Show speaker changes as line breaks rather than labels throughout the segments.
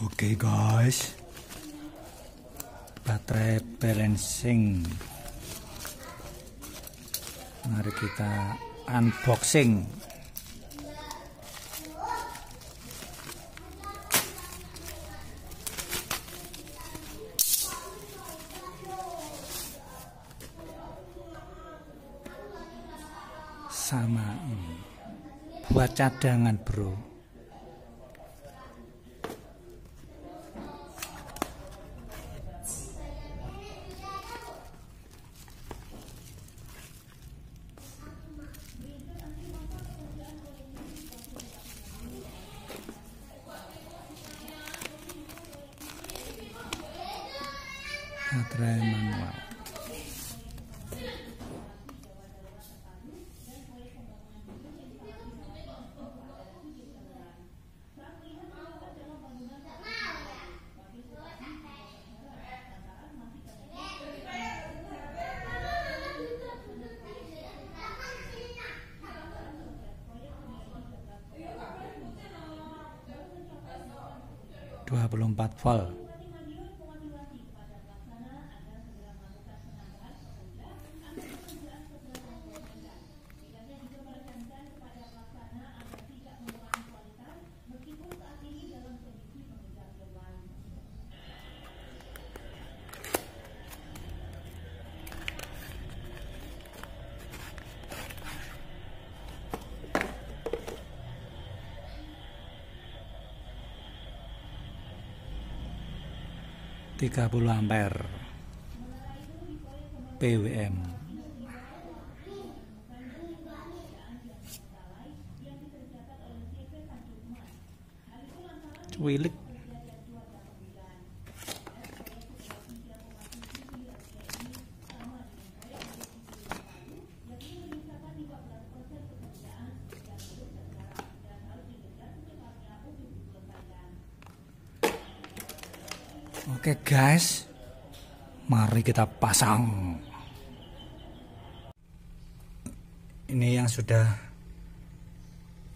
Oke guys. Baterai balancing. Mari kita unboxing. Sama Buat cadangan bro baterai manual dua puluh empat volt 30 ampere PWM cuilik Oke guys, mari kita pasang. Ini yang sudah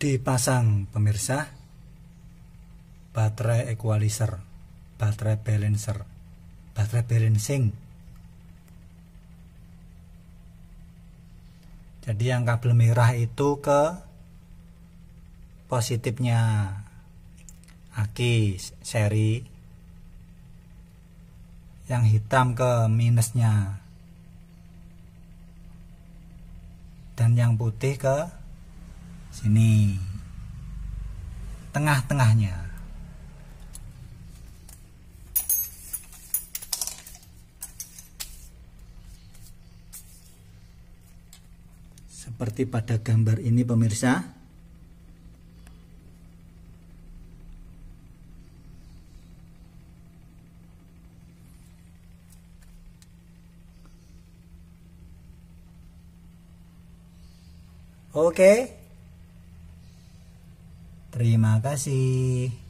dipasang pemirsa. Baterai equalizer, baterai balancer, baterai balancing. Jadi yang kabel merah itu ke positifnya aki seri yang hitam ke minusnya. Dan yang putih ke sini. Tengah-tengahnya. Seperti pada gambar ini pemirsa Oke. Terima kasih.